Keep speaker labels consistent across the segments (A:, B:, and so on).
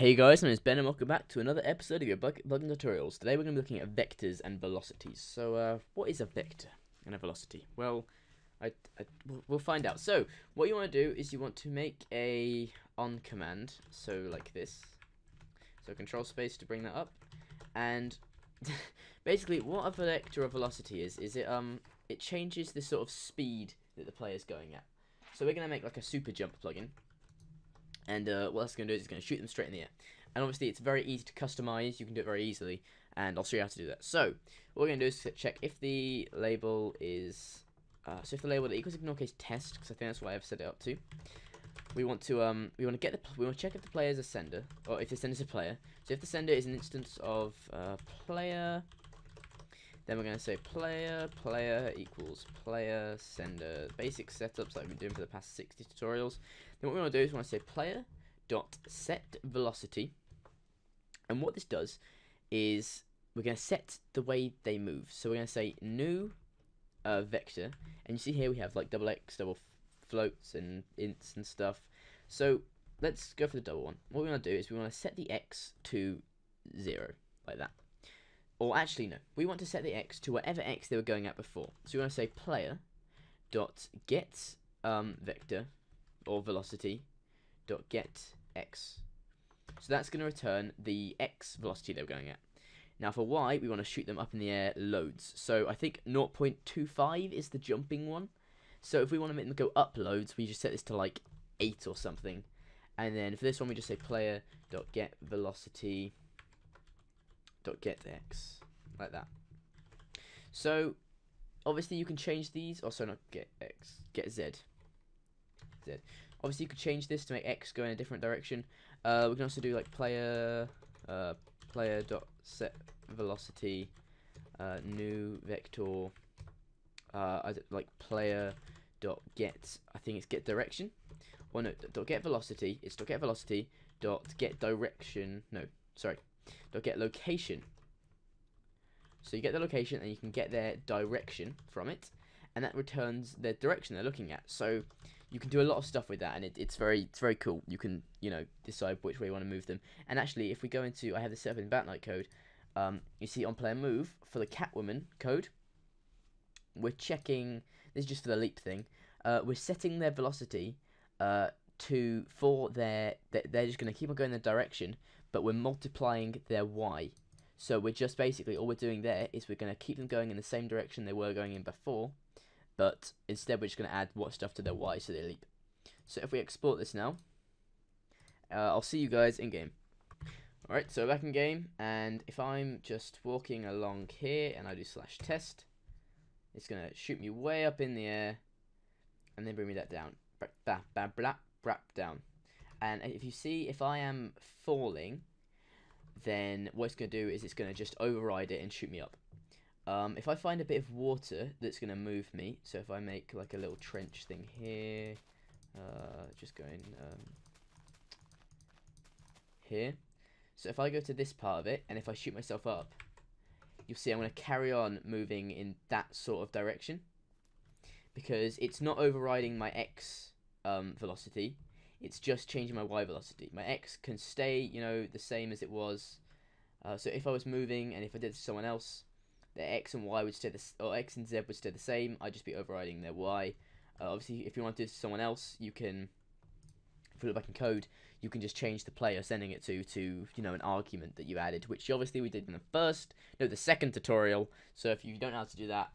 A: Hey guys, my name is Ben and welcome back to another episode of your bug bugging tutorials. Today we're going to be looking at vectors and velocities. So, uh, what is a vector and a velocity? Well, I, I, we'll find out. So, what you want to do is you want to make a on command, so like this. So control space to bring that up. And basically what a vector or velocity is, is it um it changes the sort of speed that the player is going at. So we're going to make like a super jump plugin and uh, what that's going to do is it's going to shoot them straight in the air. And obviously it's very easy to customize, you can do it very easily, and I'll show you how to do that. So, what we're going to do is check if the label is, uh, so if the label equals ignore case test, because I think that's what I've set it up to, we want to um we want to get the we want to check if the player is a sender or if the sender is a player. So if the sender is an instance of uh, player, then we're going to say player player equals player sender. Basic setups that we've been doing for the past 60 tutorials. Then what we want to do is we want to say player dot set velocity, and what this does is we're going to set the way they move. So we're going to say new uh, vector, and you see here we have like double x, double floats and ints and stuff. So let's go for the double one. What we want to do is we want to set the x to 0, like that. Or actually, no. We want to set the x to whatever x they were going at before. So we want to say player dot get um, vector or velocity dot get x. So that's going to return the x velocity they were going at. Now for y, we want to shoot them up in the air loads. So I think 0.25 is the jumping one. So if we want to make them go up loads, we just set this to like 8 or something. And then for this one, we just say player dot get velocity dot get x like that. So obviously you can change these. Also not get x, get z. Z. Obviously you could change this to make x go in a different direction. Uh, we can also do like player uh, player dot set velocity uh, new vector uh, like player dot get I think it's get direction or no dot get velocity it's dot get velocity dot get direction no sorry dot get location. So you get the location and you can get their direction from it and that returns the direction they're looking at. So you can do a lot of stuff with that and it, it's very it's very cool. You can you know decide which way you want to move them. And actually if we go into I have this set up in BatKnight code um, you see on player move for the Catwoman code we're checking this is just for the leap thing uh, we're setting their velocity uh, to for their they're just going to keep on going in the direction but we're multiplying their y so we're just basically all we're doing there is we're going to keep them going in the same direction they were going in before but instead we're just going to add what stuff to their y so they leap so if we export this now uh, I'll see you guys in game alright so back in game and if I'm just walking along here and I do slash test it's going to shoot me way up in the air and then bring me that down. Blah, blah, blah, blah, down. And if you see, if I am falling, then what it's going to do is it's going to just override it and shoot me up. Um, if I find a bit of water that's going to move me, so if I make like a little trench thing here, uh, just going um, here. So if I go to this part of it, and if I shoot myself up, you'll see I'm going to carry on moving in that sort of direction because it's not overriding my x um, velocity it's just changing my y velocity. My x can stay you know the same as it was. Uh, so if I was moving and if I did to someone else the x and y would stay the or x and z would stay the same. I'd just be overriding their y. Uh, obviously if you want to do to someone else you can if you look back in code you can just change the player sending it to to you know an argument that you added which obviously we did in the first no the second tutorial. So if you don't know how to do that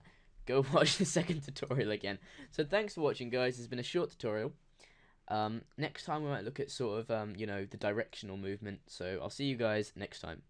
A: go watch the second tutorial again. So thanks for watching guys. It's been a short tutorial um, next time we might look at sort of um, you know the directional movement. So I'll see you guys next time